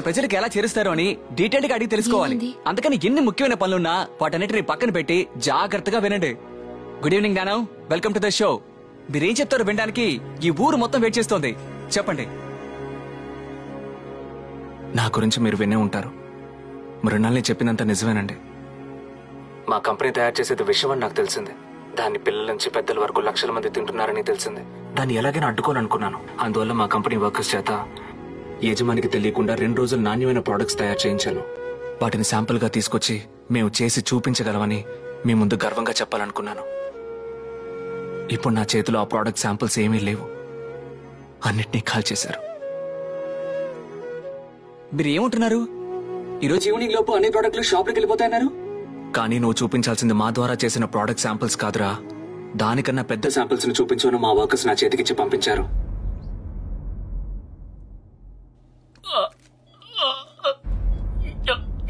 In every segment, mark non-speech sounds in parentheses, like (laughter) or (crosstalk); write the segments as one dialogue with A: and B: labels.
A: ప్రజలకు ఎలా చేరుస్తారో అని డీటెయిల్గా అడిగి తెలుసుకోవాలి.
B: ఏమైంది?
A: అందుకని ఎన్ని ముఖ్యమైన పనులున్నా వాటన్నిటిని పక్కన పెట్టి జాగ్రత్తగా వినండి. గుడ్ ఈవినింగ్ నానవ్ వెల్కమ్ టు ద షో మీరేం చెప్తారో వినడానికి ఈ ఊరు మొత్తం వెయిట్ చేస్తోంది. చెప్పండి.
C: నా గురించి మీరు వినే ఉంటారు. మృణాల్ని చెప్పినంత నిజమేనండి. మా కంపెనీ తయారు చేసేది విషయం అని నాకు తెలిసింది. దాన్ని పిల్లల నుంచి పెద్దల వరకు లక్షల మంది తింటున్నారని తెలిసింది. దాన్ని ఎలాగైనా అడ్డుకోవాలనుకున్నాను. అందువల్ల మా కంపెనీ వర్కర్స్ చేత యజమానికి తెలియకుండా రెండు రోజులు నాణ్యమైన ప్రొడక్ట్స్ తయారు చేయించాను. వాటిని శాంపుల్గా తీసుకొచ్చి మేము చేసి చూపించగలమని మీ ముందు గర్వంగా చెప్పాలనుకున్నాను. ఇప్పుడు నా చేతిలో ఆ ప్రోడక్ట్ శాంపుల్స్ ఏమీ లేవు. అన్నిటినీ కాల్ చేశారు.
A: మీరు ఏమంటున్నారు ఈ రోజు ఈవినింగ్ లోపు అన్ని ప్రోడక్ట్లు షాప్లోకి వెళ్ళిపోతాయన్నారు?
C: కానీ నువ్వు చూపించాల్సింది మా ద్వారా చేసిన ప్రోడక్ట్ శాంపిల్స్ కాదురా. దానికన్నా పెద్ద శాంపిల్స్ని చూపించమని మా వర్కర్స్ నా చేతికిచ్చి పంపించారు.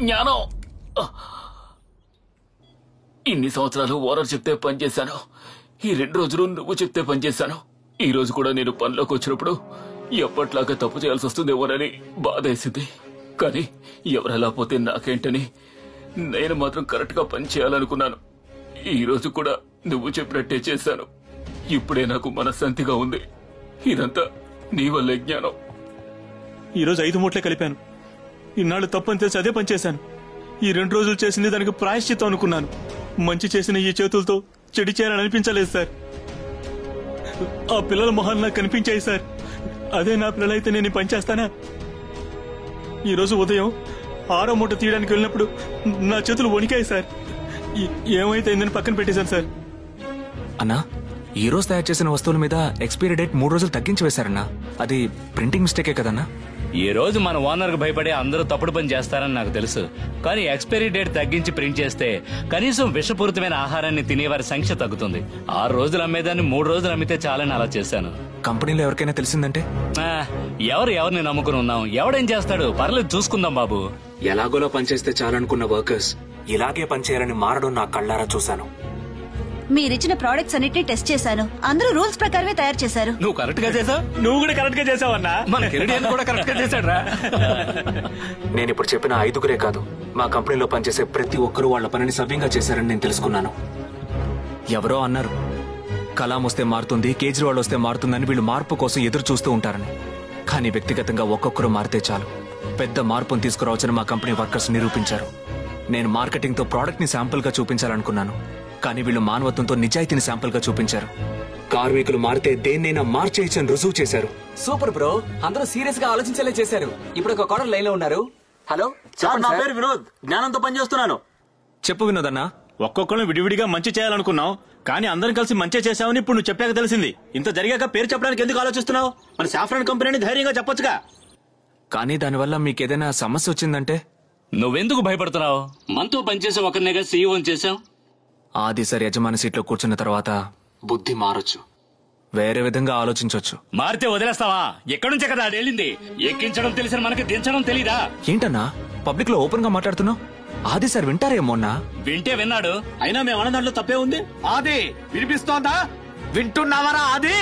D: జ్ఞానం. ఇన్ని సంవత్సరాలు ఓనర్ చెప్తే పనిచేశాను ఈ రెండు రోజులు నువ్వు చెప్తే పనిచేశాను ఈ రోజు కూడా నేను పనిలోకి వచ్చినప్పుడు ఎప్పట్లాగా తప్పు చేయాల్సి వస్తుందేమోనని బాధేసింది. కానీ ఎవరెలా పోతే నాకేంటని నేను మాత్రం కరెక్ట్గా పని చేయాలనుకున్నాను. ఈ రోజు కూడా నువ్వు చెప్పినట్టే చేశాను. ఇప్పుడే నాకు మనశ్శాంతిగా ఉంది. ఇదంతా నీ వల్లే జ్ఞానం.
E: ఈరోజు ఐదు మూట్లే కలిపాను. ఇన్నాళ్ళు తప్పని తెలిసి అదే పనిచేశాను ఈ రెండు రోజులు చేసింది దానికి ప్రాయశ్చిత్తం అనుకున్నాను. మంచి చేసిన ఈ చేతులతో చెడు చేయాలని అనిపించలేదు సార్. ఆ పిల్లల మొహాలు నాకు కనిపించాయి సార్. అదే నా పిల్లలైతే నేను పనిచేస్తానా పని చేస్తానా? ఉదయం ఆరో మూట తీయడానికి వెళ్ళినప్పుడు నా చేతులు వణికాయి సార్. ఈ- ఏమైతే అయిందని పక్కన పెట్టేశాను సార్.
C: అన్నా ఈ రోజు తయారు చేసిన వస్తువుల మీద ఎక్స్పైరీ డేట్ మూడు రోజులు తగ్గించి వేశారన్నా. అది ప్రింటింగ్ మిస్టేకే కదన్నా?
F: ఈ రోజు మన ఓనర్కు భయపడి అందరూ తప్పుడు పని చేస్తారని నాకు తెలుసు. కానీ ఎక్స్పైరీ డేట్ తగ్గించి ప్రింట్ చేస్తే కనీసం విషపూరితమైన ఆహారాన్ని తినేవారి సంఖ్య తగ్గుతుంది. ఆరు రోజులు అమ్మేదాన్ని మూడు రోజులు అమ్మితే చాలని అలా చేశాను.
C: కంపెనీలో ఎవరికైనా తెలిసిందంటే?
F: ఆ, ఎవరు ఎవరిని నమ్ముకుని ఉన్నాం? ఎవడేం చేస్తాడు? పర్లేదు చూసుకుందాం బాబు.
C: ఎలాగోలో పనిచేస్తే చాలనుకున్న వర్కర్స్ ఇలాగే పనిచేయాలని మారడం నా కళ్ళారా చూశాను.
B: మీరిచ్చిన ప్రోడక్ట్స్ అన్నిటిని టెస్ట్ చేశాను. అందరూ రూల్స్ ప్రకారమే తయారు చేశారు.
F: నువ్వు కరెక్ట్గా చేసావు?
E: నువ్వు కూడా కరెక్ట్గా చేసావన్నా?
F: మన కెరీడియన్ కూడా కరెక్ట్గా చేశాడు రా
C: నేను ఇప్పుడు చెప్పిన ఐదుగురే కాదు. మా కంపెనీలో పనిచేసే ప్రతి ఒక్కరూ వాళ్ళ పనిని సవ్యంగా చేశారని నేను తెలుసుకున్నాను. ఎవరో అన్నారు. కలాం వస్తే మారుతుంది కేజ్రీవాల్ వస్తే మారుతుందని వీళ్ళు మార్పు కోసం ఎదురు చూస్తూ ఉంటారని. కానీ వ్యక్తిగతంగా ఒక్కొక్కరు మారితే చాలు. పెద్ద మార్పును తీసుకురావచ్చని మా కంపెనీ వర్కర్స్ నిరూపించారు. నేను మార్కెటింగ్తో ప్రోడక్ట్ని శాంపుల్గా చూపించాలనుకున్నాను. కానీ వీళ్ళు మానవత్వంతో నిజాయితీని శాంపుల్గా చూపించారు. కార్మికులు మారితే దేన్నైనా మార్చేయచ్చని రుజువు చేశారు.
A: సూపర్ బ్రో అందరూ సీరియస్గా ఆలోచించేలా చేశారు. ఇప్పుడు ఒక కోడర్ లైన్లో ఉన్నారు. హలో?
G: సార్ నా. పేరు వినోద్. జ్ఞానంతో పనిచేస్తున్నాను.
C: చెప్పు వినోదన్నా.
E: ఒక్కొక్కరు విడివిడిగా మంచి చేయాలనుకున్నాం కానీ అందరం కలిసి మంచి చేశామని ఇప్పుడు నువ్వు చెప్పాక తెలిసింది. ఇంత జరిగాక పేరు చెప్పడానికి ఎందుకు ఆలోచిస్తున్నావు? మన సాఫ్రాన్ కంపెనీని ధైర్యంగా చెప్పొచ్చుగా.
C: కానీ దానివల్ల మీకేదైనా సమస్య వచ్చిందంటే?
F: నువ్వెందుకు భయపడుతున్నావు? మనతో పనిచేసే ఒకరినేగా సీఈఓ చేసాం
C: ఆది సార్ యజమాని సీట్లో కూర్చున్న తర్వాత బుద్ధి మారొచ్చు. వేరే విధంగా ఆలోచించవచ్చు
F: మారితే వదిలేస్తావా? ఎక్కడి నుంచే కదా అది వెళ్ళింది? ఎక్కించడం తెలిసిన మనకి దించడం తెలీదా?
C: ఏంటన్నా? పబ్లిక్లో ఓపెన్గా మాట్లాడుతున్నావు? ఆది సార్ వింటారేమో అన్నా?
F: వింటే విన్నాడు.
E: అయినా మేము అన్న దాంట్లో తప్పే ఉంది.
G: ఆది వినిపిస్తోందా? వింటున్నావరా ఆది?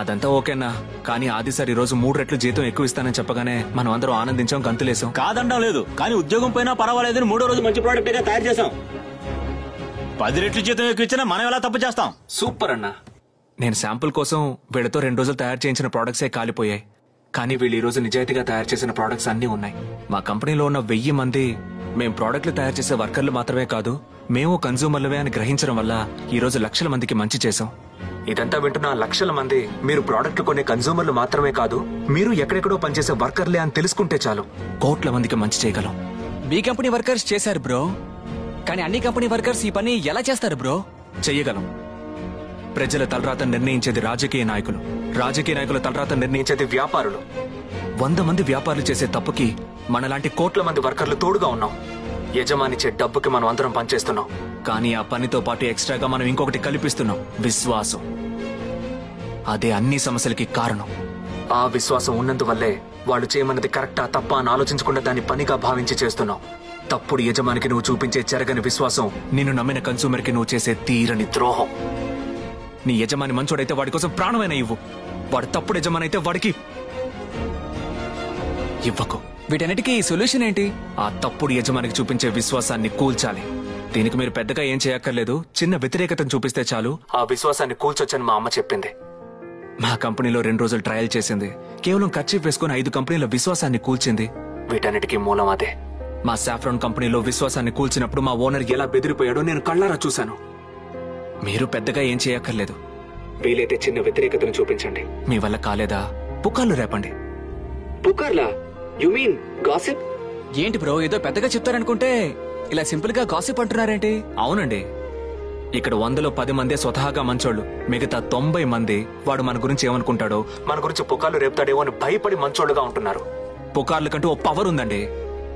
C: అదంతా ఓకేనా కానీ ఆది సార్ ఈ రోజు మూడు రెట్లు జీతం ఎక్కువ ఇస్తానని చెప్పగానే మనం అందరం ఆనందించాం గంతులేసాం.
E: కాదండం లేదు కానీ ఉద్యోగం పోయినా పర్వాలేదని మూడో రోజు మంచి ప్రోడక్ట్గా తయారు చేసాం పది రెట్లు జీతం ఎక్కువ ఇచ్చినా మనం ఎలా తప్పు చేస్తాం?
C: సూపర్ అన్నా. నేను శాంపుల్ కోసం వీళ్ళతో రెండు రోజులు తయారు చేయించిన ప్రోడక్ట్సే కాలిపోయాయి. కానీ వీళ్ళు ఈ రోజు నిజాయితీగా తయారు చేసిన ప్రోడక్ట్స్ అన్నీ ఉన్నాయి. మా కంపెనీలో ఉన్న వెయ్యి మంది మేం ప్రోడక్ట్లు తయారు చేసే వర్కర్లు మాత్రమే కాదు మేము కన్సూమర్లవే అని గ్రహించడం వల్ల ఈ రోజు లక్షల మందికి మంచి చేశాం. ఇదంతా వింటున్న లక్షల మంది మీరు ప్రోడక్ట్లు కొనే కన్సూమర్లు మాత్రమే కాదు మీరు ఎక్కడెక్కడో పనిచేసే వర్కర్లే అని తెలుసుకుంటే చాలు. కోట్ల మందికి మంచి చేయగలం.
A: మీ కంపెనీ వర్కర్స్ చేశారు బ్రో. కానీ అన్ని కంపెనీ వర్కర్స్ ఈ పని ఎలా చేస్తారు బ్రో?
C: చెయ్యగలం. ప్రజల తలరాత నిర్ణయించేది రాజకీయ నాయకులు. రాజకీయ నాయకుల తలరాత నిర్ణయించేది వ్యాపారులు. వంద మంది వ్యాపారులు చేసే తప్పుకి మనలాంటి కోట్ల మంది వర్కర్లు తోడుగా ఉన్నాం. యజమానిచ్చే డబ్బుకి మనం అందరం పనిచేస్తున్నాం. కానీ ఆ పనితో పాటు ఎక్స్ట్రాగా మనం ఇంకొకటి కల్పిస్తున్నాం. విశ్వాసం. అదే అన్ని సమస్యలకి కారణం. ఆ విశ్వాసం ఉన్నందువల్లే వాళ్ళు చేయమన్నది కరెక్టా తప్ప అని ఆలోచించకుండా దాన్ని పనిగా భావించి చేస్తున్నాం. తప్పుడు యజమానికి నువ్వు చూపించే చెరగని విశ్వాసం నిన్ను నమ్మిన కన్సూమర్కి నువ్వు చేసే తీరని ద్రోహం. నీ యజమాని మంచోడైతే వాడి కోసం ప్రాణమైన ఇవ్వు. వాడు తప్పుడు యజమాని అయితే వాడికి ఇవ్వకు.
A: వీటన్నిటికీ సొల్యూషన్ ఏంటి?
C: ఆ తప్పుడు యజమానికి చూపించే విశ్వాసాన్ని కూల్చాలి. దీనికి మీరు పెద్దగా ఏం చేయక్కర్లేదు. చిన్న వ్యతిరేకతను చూపిస్తే చాలు. ఆ విశ్వాసాన్ని కూల్చొచ్చని మా అమ్మ చెప్పింది. మా కంపెనీలో రెండు రోజులు ట్రయల్ చేసింది. కేవలం ఖర్చు వేసుకుని ఐదు కంపెనీల విశ్వాసాన్ని కూల్చింది. వీటన్నిటికీ మూలం అదే. మా సాఫ్రాన్ కంపెనీలో విశ్వాసాన్ని కూల్చినప్పుడు మా ఓనర్ ఎలా బెదిరిపోయాడో నేను కళ్ళారా చూశాను. మీరు పెద్దగా ఏం చేయక్కర్లేదు. వీలైతే చిన్న వ్యతిరేకతను చూపించండి. మీ వల్ల కాలేదా? పుకార్లు రేపండి. పుకార్లా? యు మీన్ గాసిప్
A: ఏంటి బ్రో ఏదో పెద్దగా చెప్తారనుకుంటే ఇలా సింపుల్గా గాసిప్ అంటున్నారేంటి?
C: అవునండి. ఇక్కడ వందలో పది మందే స్వతహాగా మంచోళ్ళు. మిగతా తొంభై మంది వాడు మన గురించి ఏమనుకుంటాడో మన గురించి పుకార్లు రేపుతాడేమో అని భయపడి మంచోళ్ళుగా ఉంటున్నారు. పుకార్ల కంటూ ఓ పవర్ ఉందండి.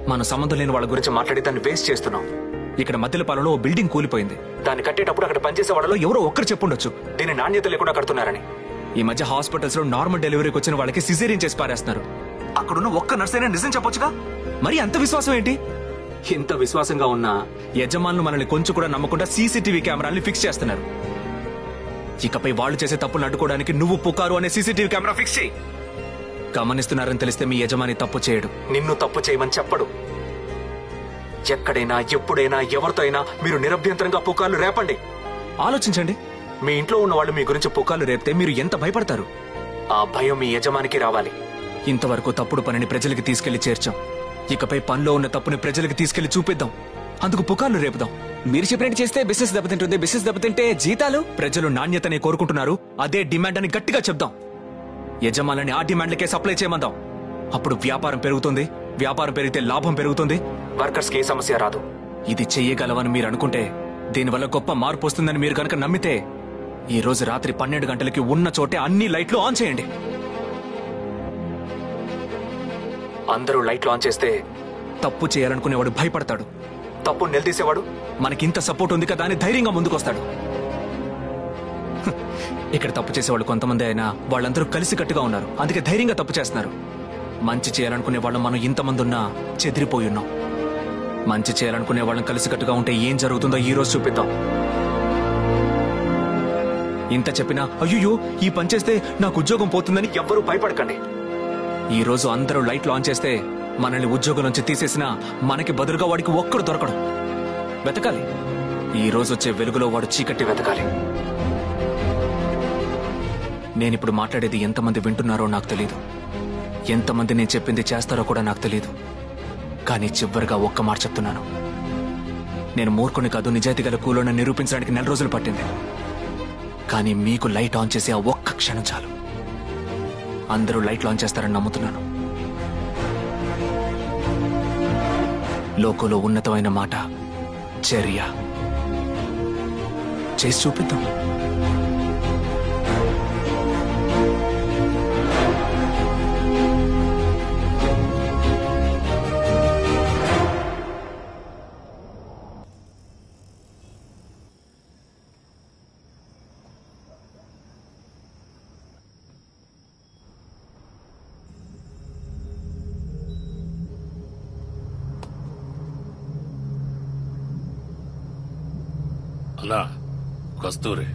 C: మన సంబంధం లేని వాళ్ళ గురించి మాట్లాడి దాన్ని వేస్ట్ చేస్తున్నాం. ఇక్కడ మధ్యలపాలలో ఓ బిల్డింగ్ కూలిపోయింది. దాన్ని కట్టేటప్పుడు అక్కడ పనిచేసే వాళ్ళలో ఎవరో ఒక్కరు చెప్పుండొచ్చు. దీని నాణ్యత లేకుండా కడుతున్నారని. ఈ మధ్య హాస్పిటల్స్లో నార్మల్ డెలివరీకి వచ్చిన వాళ్ళకి సిజేరియన్ చేసి పారేస్తున్నారు. అక్కడున్న ఒక్క నర్స్ అయినా నిజం చెప్పొచ్చుగా? మరి అంత విశ్వాసం ఏంటి? ఇంత విశ్వాసంగా ఉన్నా యజమానులు మనల్ని కొంచెం కూడా నమ్మకుండా సీసీటీవీ కెమెరాల్ని ఫిక్స్ చేస్తున్నారు. ఇకపై వాళ్ళు చేసే తప్పులు అడ్డుకోవడానికి నువ్వు పుకారు అనే సీసీటీవీ కెమెరా ఫిక్స్ చేయి. గమనిస్తున్నారని తెలిస్తే మీ యజమాని తప్పు చేయడు. నిన్ను తప్పు చేయమని చెప్పడు. ఎక్కడైనా ఎప్పుడైనా ఎవరితో అయినా మీరు నిరభ్యంతరంగా పుకార్లు రేపండి. ఆలోచించండి. మీ ఇంట్లో ఉన్న వాళ్ళు మీ గురించి పుకార్లు రేపితే మీరు ఎంత భయపడతారు? ఆ భయం మీ యజమానికి రావాలి. ఇంతవరకు తప్పుడు పనిని ప్రజలకి తీసుకెళ్ళి చేర్చాం. ఇకపై పనిలో ఉన్న తప్పుని ప్రజలకి తీసుకెళ్ళి చూపిద్దాం. అందుకు పుకార్లు రేపుదాం.
A: మీరు చెప్పినట్టు చేస్తే బిజినెస్ దెబ్బతింటుంది. బిజినెస్ దెబ్బతింటే జీతాలు
C: ప్రజలు నాణ్యతనే కోరుకుంటున్నారు. అదే డిమాండ్ అని గట్టిగా చెప్దాం. యజమానులని ఆ డిమాండ్లకే సప్లై చేయమందాం. అప్పుడు వ్యాపారం పెరుగుతుంది. వ్యాపారం పెరిగితే లాభం పెరుగుతుంది. వర్కర్స్కి ఏ సమస్య రాదు. ఇది చెయ్యగలవని మీరు అనుకుంటే దీనివల్ల గొప్ప మార్పు వస్తుందని మీరు కనుక నమ్మితే ఈ రోజు రాత్రి పన్నెండు గంటలకి ఉన్న చోటే అన్ని లైట్లు ఆన్ చేయండి. అందరూ లైట్లు ఆన్ చేస్తే తప్పు చేయాలనుకునేవాడు భయపడతాడు. తప్పు నిలదీసేవాడు మనకింత సపోర్ట్ ఉంది కదా అని ధైర్యంగా ముందుకొస్తాడు. (laughs) ఇక్కడ తప్పు చేసేవాళ్ళు కొంతమంది అయినా వాళ్ళందరూ కలిసికట్టుగా ఉన్నారు. అందుకే ధైర్యంగా తప్పు చేస్తున్నారు. మంచి చేయాలనుకునే వాళ్ళం మనం ఇంతమంది ఉన్నా చెదిరిపోయి ఉన్నాం. మంచి చేయాలనుకునే వాళ్ళం కలిసికట్టుగా ఉంటే ఏం జరుగుతుందో ఈ రోజు చూపిద్దాం. ఇంత చెప్పినా అయ్యో ఈ పని చేస్తే నాకు ఉద్యోగం పోతుందని ఎవ్వరూ భయపడకండి. ఈ రోజు అందరూ లైట్లు ఆన్ చేస్తే మనల్ని ఉద్యోగం నుంచి తీసేసినా మనకి బదులుగా వాడికి ఒక్కడు దొరకడు. వెతకాలి. ఈ రోజు వచ్చే వెలుగులో వాడు చీకట్టి వెతకాలి. నేనిప్పుడు మాట్లాడేది ఎంతమంది వింటున్నారో నాకు తెలియదు ఎంతమంది నేను చెప్పింది చేస్తారో కూడా నాకు తెలియదు కానీ చివరిగా ఒక్క మాట చెప్తున్నాను. నేను మూర్ఖుని కాదు నిజాయితీ గల కూలోని నిరూపించడానికి నెల రోజులు పట్టింది. కానీ మీకు లైట్ ఆన్ చేసే ఆ ఒక్క క్షణం చాలు. అందరూ లైట్లు ఆన్ చేస్తారని నమ్ముతున్నాను. లోకంలో ఉన్నతమైన మాట చర్య. చేసి చూపిద్దాం.
H: అన్నా కస్తూరి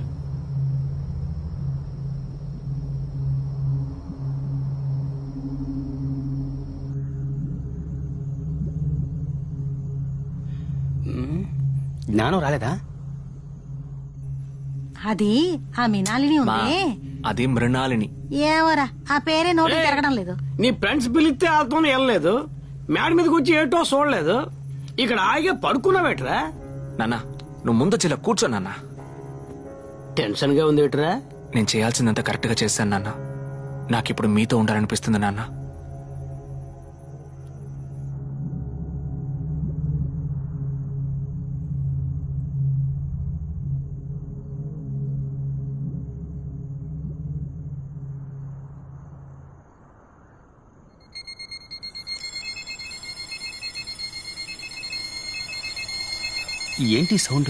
G: జ్ఞానం రాలేదా?
I: అది ఆ మినాలిని ఉంది.
C: అది మృణాలిని.
I: ఏవరా ఆ పేరే నోటి తిరగడం లేదు.
J: నీ ఫ్రెండ్స్ పిలిస్తే వాళ్ళతో వెళ్ళలేదు. మేడ మీదకి వచ్చి ఏటో చూడలేదు. ఇక్కడ ఆగే పడుకున్నావేట్రా?
C: నాన్న నువ్వు ముందొచ్చి ఇలా కూర్చో నాన్న.
J: టెన్షన్గా ఉంది ఏట్రా?
C: నేను చేయాల్సిందంతా కరెక్ట్గా చేశాను నాన్న. నాకిప్పుడు మీతో ఉండాలనిపిస్తుంది నాన్న.
G: ఏంటి సౌండ్?